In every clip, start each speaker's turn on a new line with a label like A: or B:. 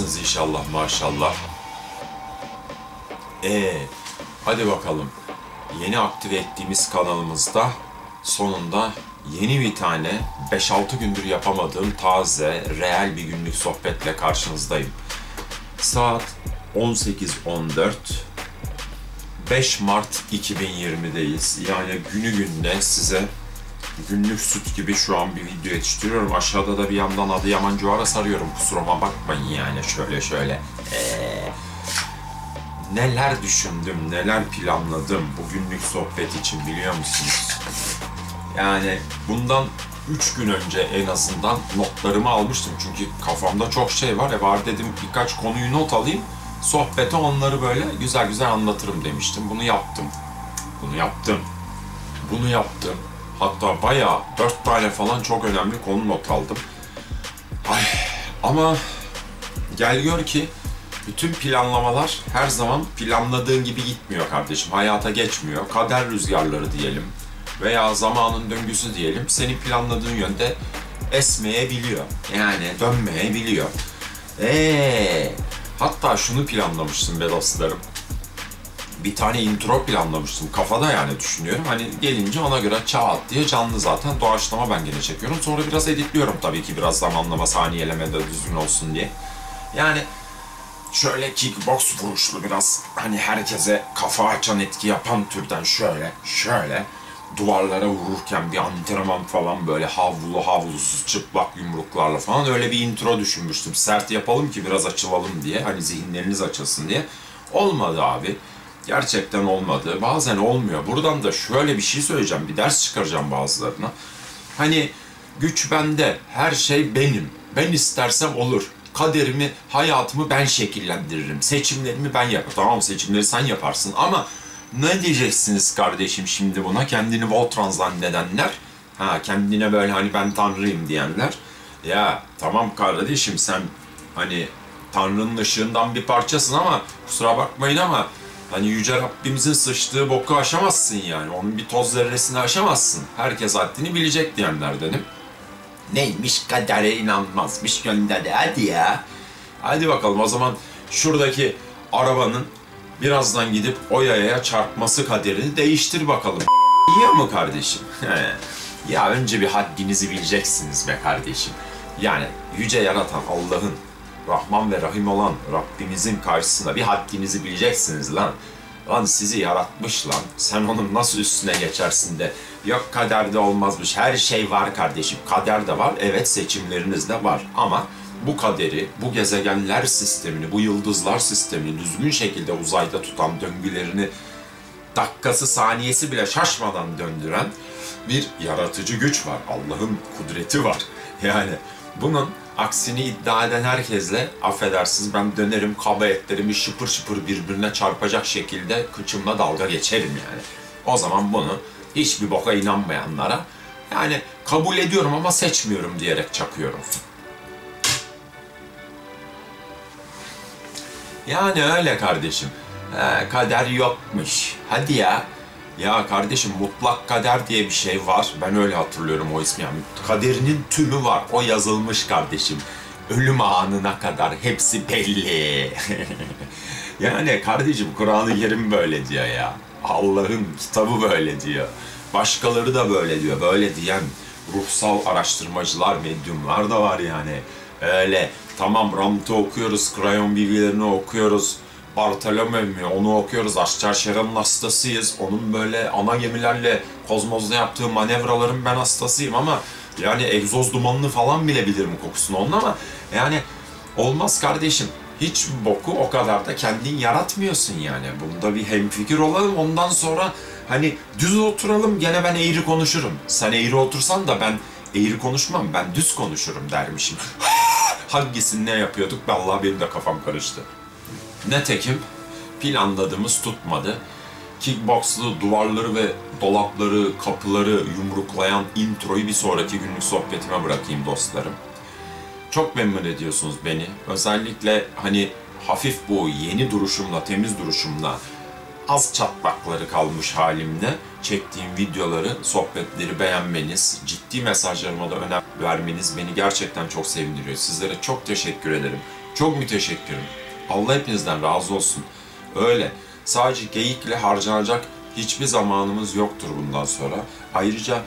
A: Nasılsınız inşallah maşallah. Ee, hadi bakalım. Yeni aktive ettiğimiz kanalımızda sonunda yeni bir tane 5-6 gündür yapamadığım taze, reel bir günlük sohbetle karşınızdayım. Saat 18.14 5 Mart 2020'deyiz. Yani günü gününe size günlük süt gibi şu an bir video yetiştiriyorum. Aşağıda da bir yandan Adıyaman Cuara sarıyorum. Kusuruma bakmayın yani şöyle şöyle. Ee, neler düşündüm, neler planladım bu günlük sohbet için biliyor musunuz? Yani bundan 3 gün önce en azından notlarımı almıştım. Çünkü kafamda çok şey var. E var dedim birkaç konuyu not alayım. Sohbete onları böyle güzel güzel anlatırım demiştim. Bunu yaptım. Bunu yaptım. Bunu yaptım. Hatta bayağı dört tane falan çok önemli konu not aldım. Ay, ama gel gör ki bütün planlamalar her zaman planladığın gibi gitmiyor kardeşim. Hayata geçmiyor. Kader rüzgarları diyelim veya zamanın döngüsü diyelim senin planladığın yönde esmeyebiliyor. Yani dönmeyebiliyor. Eee hatta şunu planlamıştım be dostlarım bir tane intro planlamıştım. Kafada yani düşünüyorum. Hani gelince ona göre çat diye canlı zaten. Doğaçlama ben gene çekiyorum. Sonra biraz editliyorum tabii ki biraz zamanlama, saniyeleme de düzgün olsun diye. Yani şöyle kickbox vuruşlu biraz hani herkese kafa açan etki yapan türden şöyle, şöyle duvarlara vururken bir antrenman falan böyle havlu havlusuz çıplak yumruklarla falan öyle bir intro düşünmüştüm. Sert yapalım ki biraz açılalım diye. Hani zihinleriniz açılsın diye. Olmadı abi. Gerçekten olmadı. Bazen olmuyor. Buradan da şöyle bir şey söyleyeceğim. Bir ders çıkaracağım bazılarına. Hani güç bende. Her şey benim. Ben istersem olur. Kaderimi, hayatımı ben şekillendiririm. Seçimlerimi ben yaparım. Tamam seçimleri sen yaparsın ama ne diyeceksiniz kardeşim şimdi buna? Kendini Voltron zannedenler. Ha kendine böyle hani ben tanrıyım diyenler. Ya tamam kardeşim sen hani Tanrı'nın ışığından bir parçasın ama kusura bakmayın ama Hani Yüce Rabbimizin sıçtığı boku aşamazsın yani. Onun bir toz zerresini aşamazsın. Herkes haddini bilecek diyenlerdenim. Neymiş kadere inanmazmış gönderi hadi ya. Hadi bakalım o zaman şuradaki arabanın birazdan gidip o yayaya çarpması kaderini değiştir bakalım. İyi mi kardeşim? ya önce bir haddinizi bileceksiniz be kardeşim. Yani yüce yaratan Allah'ın Rahman ve Rahim olan Rabbimizin karşısında bir haddinizi bileceksiniz lan. Lan sizi yaratmış lan. Sen onun nasıl üstüne geçersin de. Yok kaderde olmazmış. Her şey var kardeşim. Kader de var. Evet seçimleriniz de var. Ama bu kaderi, bu gezegenler sistemini, bu yıldızlar sistemini düzgün şekilde uzayda tutan döngülerini dakikası saniyesi bile şaşmadan döndüren bir yaratıcı güç var. Allah'ın kudreti var. Yani bunun aksini iddia eden herkesle affedersiniz ben dönerim kaba etlerimi şıpır şıpır birbirine çarpacak şekilde kıçımla dalga geçerim yani. O zaman bunu hiçbir boka inanmayanlara yani kabul ediyorum ama seçmiyorum diyerek çakıyorum. Yani öyle kardeşim. He, kader yokmuş. Hadi ya. Ya kardeşim mutlak kader diye bir şey var. Ben öyle hatırlıyorum o ismi. Yani kaderinin tümü var. O yazılmış kardeşim. Ölüm anına kadar hepsi belli. yani kardeşim Kur'an-ı Kerim böyle diyor ya. Allah'ın kitabı böyle diyor. Başkaları da böyle diyor. Böyle diyen ruhsal araştırmacılar, medyumlar da var yani. Öyle tamam Ramt'ı okuyoruz, krayon bilgilerini okuyoruz Bartolome mi onu okuyoruz. Aşçar Şeran'ın hastasıyız. Onun böyle ana gemilerle kozmozda yaptığı manevraların ben hastasıyım ama yani egzoz dumanını falan bile bilirim kokusunu onun ama yani olmaz kardeşim. Hiç boku o kadar da kendin yaratmıyorsun yani. Bunda bir hemfikir olalım. Ondan sonra hani düz oturalım gene ben eğri konuşurum. Sen eğri otursan da ben eğri konuşmam. Ben düz konuşurum dermişim. Hangisini ne yapıyorduk? Vallahi benim de kafam karıştı. Netekim planladığımız tutmadı. Kickboxlu duvarları ve dolapları, kapıları yumruklayan introyu bir sonraki günlük sohbetime bırakayım dostlarım. Çok memnun ediyorsunuz beni. Özellikle hani hafif bu yeni duruşumla, temiz duruşumla az çatlakları kalmış halimle çektiğim videoları, sohbetleri beğenmeniz, ciddi mesajlarıma da önem vermeniz beni gerçekten çok sevindiriyor. Sizlere çok teşekkür ederim. Çok müteşekkirim. Allah hepinizden razı olsun. Öyle. Sadece geyikle harcanacak hiçbir zamanımız yoktur bundan sonra. Ayrıca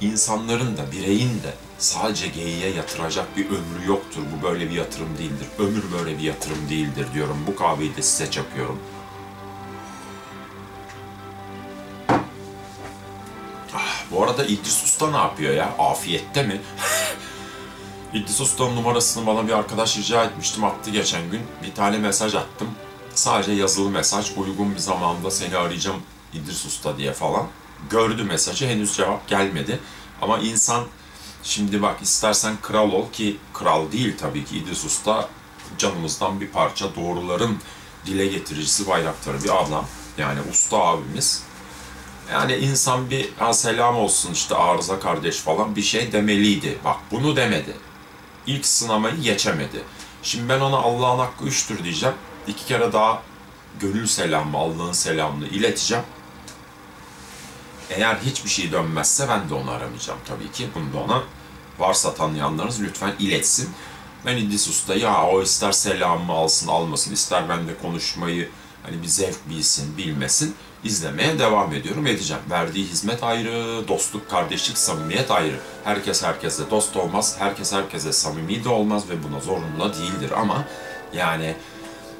A: insanların da, bireyin de sadece geyiğe yatıracak bir ömrü yoktur. Bu böyle bir yatırım değildir. Ömür böyle bir yatırım değildir diyorum. Bu kahveyi de size çakıyorum. Ah, bu arada İdris Usta ne yapıyor ya? Afiyette mi? İdris Usta'nın numarasını bana bir arkadaş rica etmiştim. Attı geçen gün. Bir tane mesaj attım. Sadece yazılı mesaj. Uygun bir zamanda seni arayacağım İdris Usta diye falan. Gördü mesajı. Henüz cevap gelmedi. Ama insan şimdi bak istersen kral ol ki kral değil tabii ki İdris Usta canımızdan bir parça doğruların dile getiricisi bayraktarı bir adam. Yani usta abimiz. Yani insan bir ha selam olsun işte arıza kardeş falan bir şey demeliydi. Bak bunu demedi. İlk sınamayı geçemedi. Şimdi ben ona Allah'ın hakkı üçtür diyeceğim. İki kere daha gönül selamı, Allah'ın selamını ileteceğim. Eğer hiçbir şey dönmezse ben de onu aramayacağım tabii ki. Bunu da ona varsa tanıyanlarınız lütfen iletsin. Ben İdris Usta ya o ister selamımı alsın almasın, ister benimle konuşmayı hani bir zevk bilsin bilmesin izlemeye devam ediyorum edeceğim. Verdiği hizmet ayrı, dostluk, kardeşlik, samimiyet ayrı. Herkes herkese dost olmaz, herkes herkese samimi de olmaz ve buna zorunlu değildir ama yani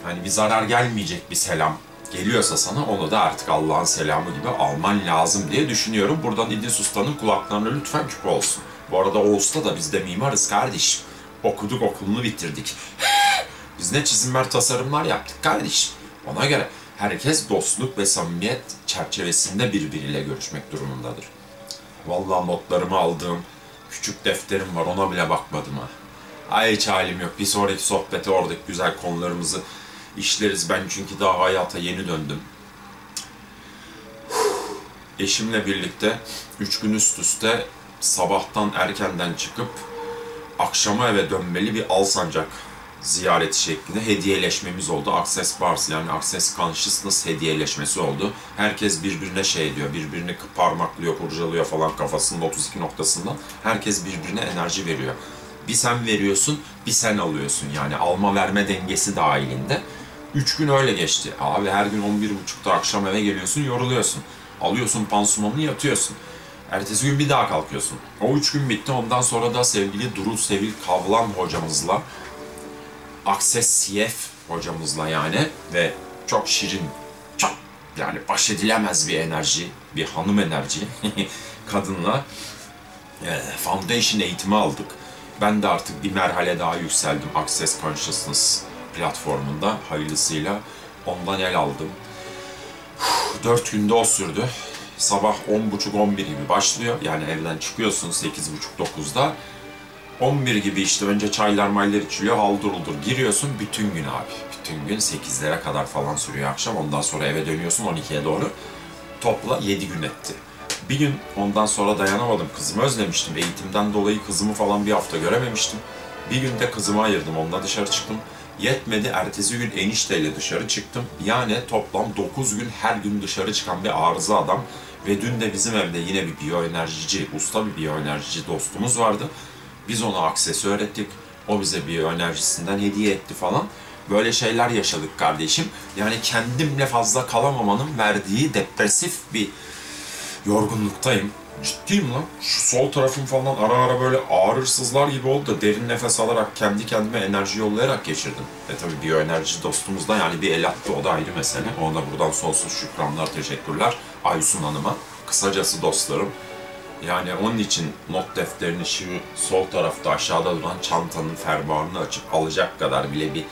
A: hani bir zarar gelmeyecek bir selam geliyorsa sana onu da artık Allah'ın selamı gibi alman lazım diye düşünüyorum. Buradan İdris Usta'nın kulaklarına lütfen küpe olsun. Bu arada o usta da biz de mimarız kardeşim. Okuduk okulunu bitirdik. Biz ne çizimler tasarımlar yaptık kardeşim. Ona göre herkes dostluk ve samimiyet çerçevesinde birbiriyle görüşmek durumundadır. Vallahi notlarımı aldığım küçük defterim var ona bile bakmadım ha. Ay hiç halim yok. Bir sonraki sohbete oradaki güzel konularımızı işleriz. Ben çünkü daha hayata yeni döndüm. Eşimle birlikte üç gün üst üste sabahtan erkenden çıkıp akşama eve dönmeli bir Alsancak ziyareti şeklinde hediyeleşmemiz oldu. Access Bars yani Access Consciousness hediyeleşmesi oldu. Herkes birbirine şey diyor, birbirini parmaklıyor, kurcalıyor falan kafasında 32 noktasından. Herkes birbirine enerji veriyor. Bir sen veriyorsun, bir sen alıyorsun. Yani alma verme dengesi dahilinde. Üç gün öyle geçti. Abi her gün 11.30'da akşam eve geliyorsun, yoruluyorsun. Alıyorsun pansumanını yatıyorsun. Ertesi gün bir daha kalkıyorsun. O üç gün bitti. Ondan sonra da sevgili Duru Sevil Kavlan hocamızla Akses CF hocamızla yani ve çok şirin, çok yani baş edilemez bir enerji, bir hanım enerji kadınla e, foundation eğitimi aldık. Ben de artık bir merhale daha yükseldim Access Consciousness platformunda hayırlısıyla ondan el aldım. Dört günde o sürdü. Sabah 10.30-11 gibi başlıyor. Yani evden çıkıyorsun 8.30-9'da. 11 gibi işte önce çaylar maylar içiliyor, haldır uldur giriyorsun bütün gün abi. Bütün gün 8'lere kadar falan sürüyor akşam. Ondan sonra eve dönüyorsun 12'ye doğru. Topla 7 gün etti. Bir gün ondan sonra dayanamadım. Kızımı özlemiştim. Eğitimden dolayı kızımı falan bir hafta görememiştim. Bir günde kızımı ayırdım. Onunla dışarı çıktım. Yetmedi. Ertesi gün enişteyle dışarı çıktım. Yani toplam 9 gün her gün dışarı çıkan bir arıza adam. Ve dün de bizim evde yine bir biyoenerjici, usta bir biyoenerjici dostumuz vardı. Biz ona aksesi öğrettik. O bize biyoenerjisinden hediye etti falan. Böyle şeyler yaşadık kardeşim. Yani kendimle fazla kalamamanın verdiği depresif bir yorgunluktayım. Ciddiyim lan. Şu sol tarafım falan ara ara böyle ağrır sızlar gibi oldu da derin nefes alarak kendi kendime enerji yollayarak geçirdim. E tabi biyoenerji dostumuz da yani bir el attı o da ayrı mesele. Ona da buradan sonsuz şükranlar, teşekkürler Aysun Hanım'a. Kısacası dostlarım. Yani onun için not defterini şu sol tarafta aşağıda duran çantanın fermuarını açıp alacak kadar bile bir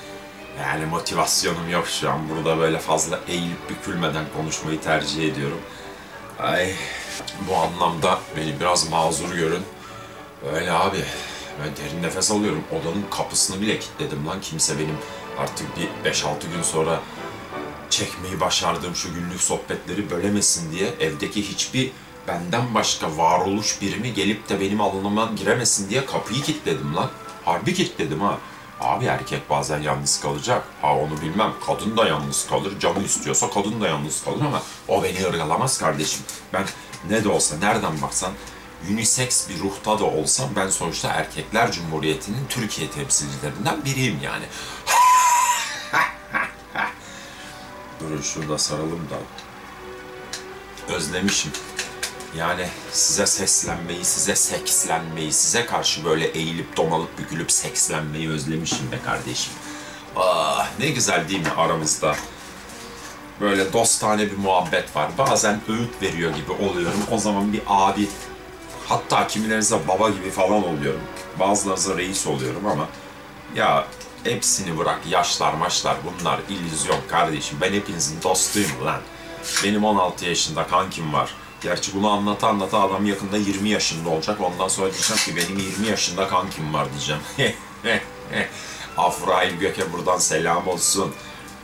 A: yani motivasyonum yok şu an. Burada böyle fazla eğilip bükülmeden konuşmayı tercih ediyorum. Ay bu anlamda beni biraz mazur görün. Öyle abi. Ben derin nefes alıyorum. Odanın kapısını bile kilitledim lan. Kimse benim artık bir 5-6 gün sonra çekmeyi başardığım şu günlük sohbetleri bölemesin diye evdeki hiçbir benden başka varoluş birimi gelip de benim alanıma giremesin diye kapıyı kilitledim lan. Harbi kilitledim ha. Abi erkek bazen yalnız kalacak. Ha onu bilmem. Kadın da yalnız kalır. Canı istiyorsa kadın da yalnız kalır ama o beni ırgalamaz kardeşim. Ben ne de olsa nereden baksan unisex bir ruhta da olsam ben sonuçta Erkekler Cumhuriyeti'nin Türkiye temsilcilerinden biriyim yani. Durun şurada saralım da. Özlemişim. Yani size seslenmeyi, size sekslenmeyi, size karşı böyle eğilip donalıp bükülüp sekslenmeyi özlemişim be kardeşim. Ah ne güzel değil mi aramızda? Böyle dostane bir muhabbet var. Bazen öğüt veriyor gibi oluyorum. O zaman bir abi, hatta kimilerinize baba gibi falan oluyorum. Bazılarınıza reis oluyorum ama ya hepsini bırak. Yaşlar maçlar bunlar illüzyon kardeşim. Ben hepinizin dostuyum lan. Benim 16 yaşında kankim var. Gerçi bunu anlata anlata adam yakında 20 yaşında olacak. Ondan sonra diyeceğim ki benim 20 yaşında kankim var diyeceğim. Afrail Gök'e buradan selam olsun.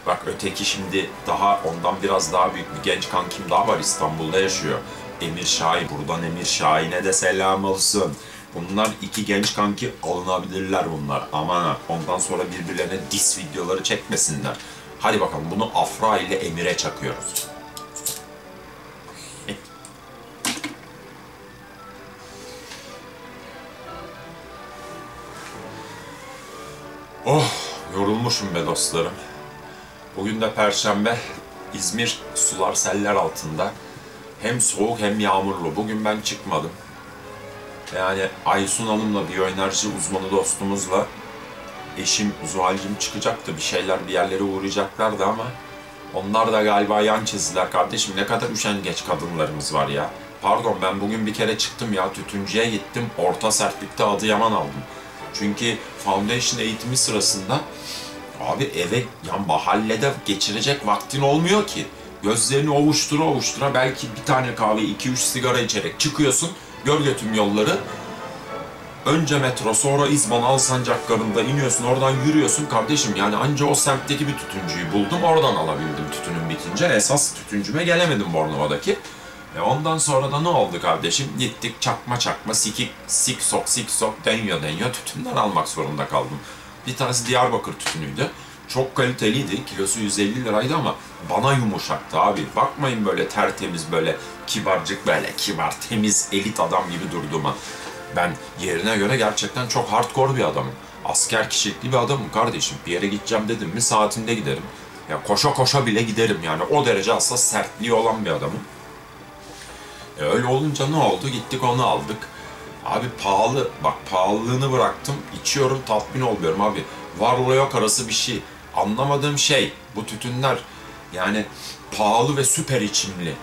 A: Bak öteki şimdi daha ondan biraz daha büyük bir genç kankim daha var İstanbul'da yaşıyor. Emir Şahin. Buradan Emir Şahin'e de selam olsun. Bunlar iki genç kanki alınabilirler bunlar. Aman. Ondan sonra birbirlerine dis videoları çekmesinler. Hadi bakalım bunu Afra ile Emir'e çakıyoruz. Oh, yorulmuşum be dostlarım. Bugün de Perşembe. İzmir sular seller altında. Hem soğuk hem yağmurlu. Bugün ben çıkmadım. Yani Aysun Hanım'la biyoenerji uzmanı dostumuzla eşim Zuhal'cim çıkacaktı. Bir şeyler bir yerlere uğrayacaklardı ama onlar da galiba yan çizdiler kardeşim. Ne kadar üşengeç kadınlarımız var ya. Pardon ben bugün bir kere çıktım ya tütüncüye gittim. Orta sertlikte Adıyaman aldım. Çünkü foundation eğitimi sırasında abi eve ya mahallede geçirecek vaktin olmuyor ki. Gözlerini ovuştura ovuştura belki bir tane kahve, iki üç sigara içerek çıkıyorsun. Gör götüm yolları. Önce metro sonra İzban Alsancak garında iniyorsun oradan yürüyorsun kardeşim yani anca o semtteki bir tütüncüyü buldum oradan alabildim tütünün bitince esas tütüncüme gelemedim Bornova'daki. E ondan sonra da ne oldu kardeşim? Gittik çakma çakma sikik sik sok sik sok deniyor deniyor tütünden almak zorunda kaldım. Bir tanesi Diyarbakır tütünüydü. Çok kaliteliydi. Kilosu 150 liraydı ama bana yumuşaktı abi. Bakmayın böyle tertemiz böyle kibarcık böyle kibar temiz elit adam gibi durduğuma. Ben yerine göre gerçekten çok hardcore bir adamım. Asker kişilikli bir adamım kardeşim. Bir yere gideceğim dedim mi saatinde giderim. Ya koşa koşa bile giderim yani. O derece hassas sertliği olan bir adamım. E öyle olunca ne oldu? Gittik onu aldık. Abi pahalı, bak pahalılığını bıraktım. içiyorum tatmin olmuyorum abi. Varla yok arası bir şey. Anlamadığım şey bu tütünler yani pahalı ve süper içimli.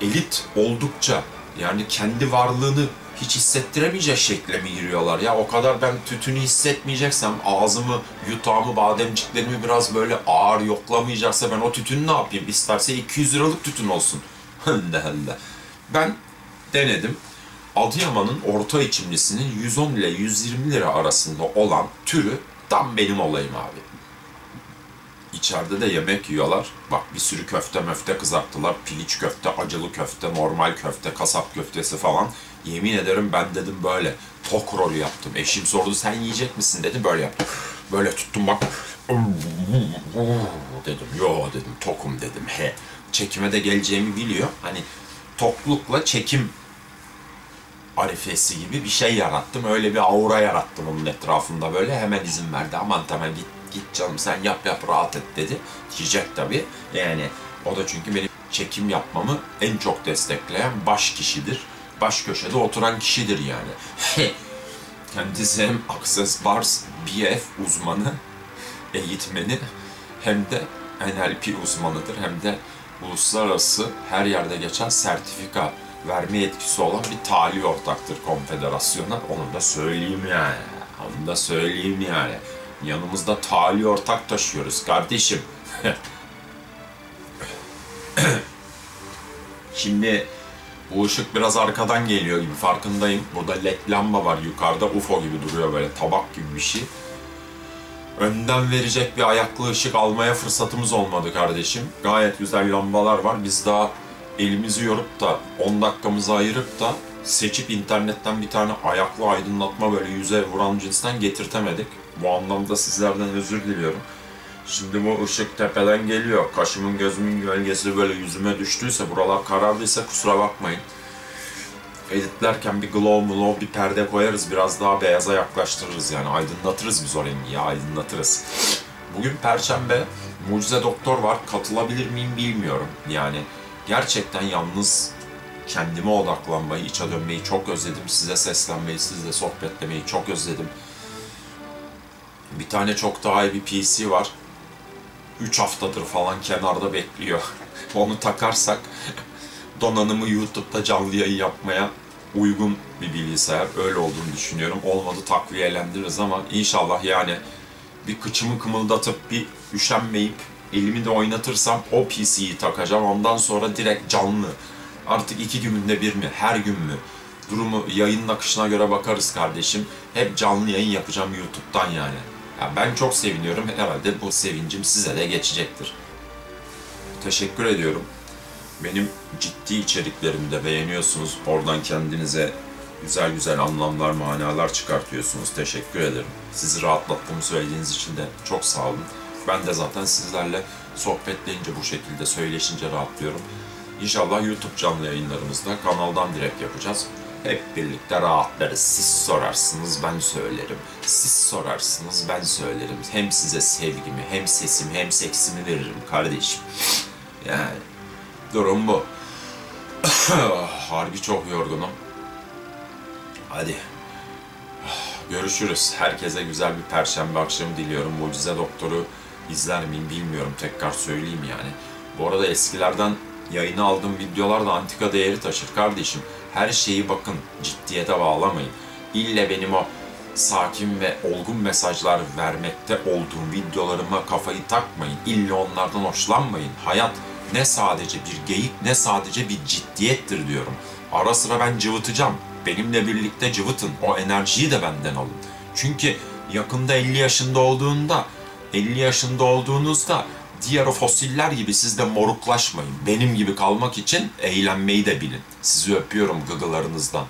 A: Elit oldukça yani kendi varlığını hiç hissettiremeyecek şekle mi giriyorlar ya? O kadar ben tütünü hissetmeyeceksem, ağzımı, yutağımı, bademciklerimi biraz böyle ağır yoklamayacaksa ben o tütünü ne yapayım? İsterse 200 liralık tütün olsun. Allah Allah. Ben denedim. Adıyaman'ın orta içimlisinin 110 ile 120 lira arasında olan türü tam benim olayım abi. İçeride de yemek yiyorlar. Bak bir sürü köfte möfte kızarttılar. Piliç köfte, acılı köfte, normal köfte, kasap köftesi falan. Yemin ederim ben dedim böyle tok rolü yaptım. Eşim sordu sen yiyecek misin dedi böyle yaptım. Böyle tuttum bak. dedim yo dedim tokum dedim he. Çekime de geleceğimi biliyor. Hani toklukla çekim arifesi gibi bir şey yarattım. Öyle bir aura yarattım onun etrafında böyle. Hemen izin verdi. Aman tamam git git canım sen yap yap rahat et dedi. Diyecek tabii. Yani o da çünkü benim çekim yapmamı en çok destekleyen baş kişidir. Baş köşede oturan kişidir yani. Kendisi hem Access Bars BF uzmanı, eğitmeni hem de NLP uzmanıdır hem de uluslararası her yerde geçen sertifika verme yetkisi olan bir tali ortaktır konfederasyona. Onu da söyleyeyim yani. Onu da söyleyeyim yani. Yanımızda tali ortak taşıyoruz kardeşim. Şimdi bu ışık biraz arkadan geliyor gibi farkındayım. Burada led lamba var yukarıda UFO gibi duruyor böyle tabak gibi bir şey. Önden verecek bir ayaklı ışık almaya fırsatımız olmadı kardeşim. Gayet güzel lambalar var. Biz daha elimizi yorup da 10 dakikamızı ayırıp da seçip internetten bir tane ayaklı aydınlatma böyle yüze vuran cinsten getirtemedik. Bu anlamda sizlerden özür diliyorum. Şimdi bu ışık tepeden geliyor. Kaşımın gözümün gölgesi böyle yüzüme düştüyse, buralar karardıysa kusura bakmayın. Editlerken bir glow glow bir perde koyarız. Biraz daha beyaza yaklaştırırız yani. Aydınlatırız biz o rengi aydınlatırız. Bugün Perşembe. Mucize Doktor var. Katılabilir miyim bilmiyorum. Yani gerçekten yalnız kendime odaklanmayı, içe dönmeyi çok özledim. Size seslenmeyi, sizle sohbetlemeyi çok özledim. Bir tane çok daha iyi bir PC var. 3 haftadır falan kenarda bekliyor. Onu takarsak donanımı YouTube'da canlı yayın yapmaya uygun bir bilgisayar. Öyle olduğunu düşünüyorum. Olmadı takviyelendiririz ama inşallah yani bir kıçımı kımıldatıp bir üşenmeyip elimi de oynatırsam o PC'yi takacağım. Ondan sonra direkt canlı. Artık iki gününde bir mi? Her gün mü? Durumu yayının akışına göre bakarız kardeşim. Hep canlı yayın yapacağım YouTube'dan yani. Ya ben çok seviniyorum. Herhalde bu sevincim size de geçecektir. Teşekkür ediyorum. Benim ciddi içeriklerimi de beğeniyorsunuz. Oradan kendinize güzel güzel anlamlar, manalar çıkartıyorsunuz. Teşekkür ederim. Sizi rahatlattığımı söylediğiniz için de çok sağ olun. Ben de zaten sizlerle sohbetleyince bu şekilde söyleşince rahatlıyorum. İnşallah YouTube canlı yayınlarımızda kanaldan direkt yapacağız. Hep birlikte rahatlarız. Siz sorarsınız ben söylerim. Siz sorarsınız ben söylerim. Hem size sevgimi, hem sesimi, hem seksimi veririm kardeşim. Yani durum bu. Harbi çok yorgunum. Hadi. Görüşürüz. Herkese güzel bir perşembe akşamı diliyorum. Mucize Doktor'u izler miyim bilmiyorum. Tekrar söyleyeyim yani. Bu arada eskilerden yayına aldığım videolar da antika değeri taşır kardeşim. Her şeyi bakın ciddiyete bağlamayın. İlle benim o sakin ve olgun mesajlar vermekte olduğum videolarıma kafayı takmayın. İlle onlardan hoşlanmayın. Hayat ne sadece bir geyik ne sadece bir ciddiyettir diyorum. Ara sıra ben cıvıtacağım. Benimle birlikte cıvıtın. O enerjiyi de benden alın. Çünkü yakında 50 yaşında olduğunda, 50 yaşında olduğunuzda diğer o fosiller gibi siz de moruklaşmayın. Benim gibi kalmak için eğlenmeyi de bilin. Sizi öpüyorum gıgılarınızdan.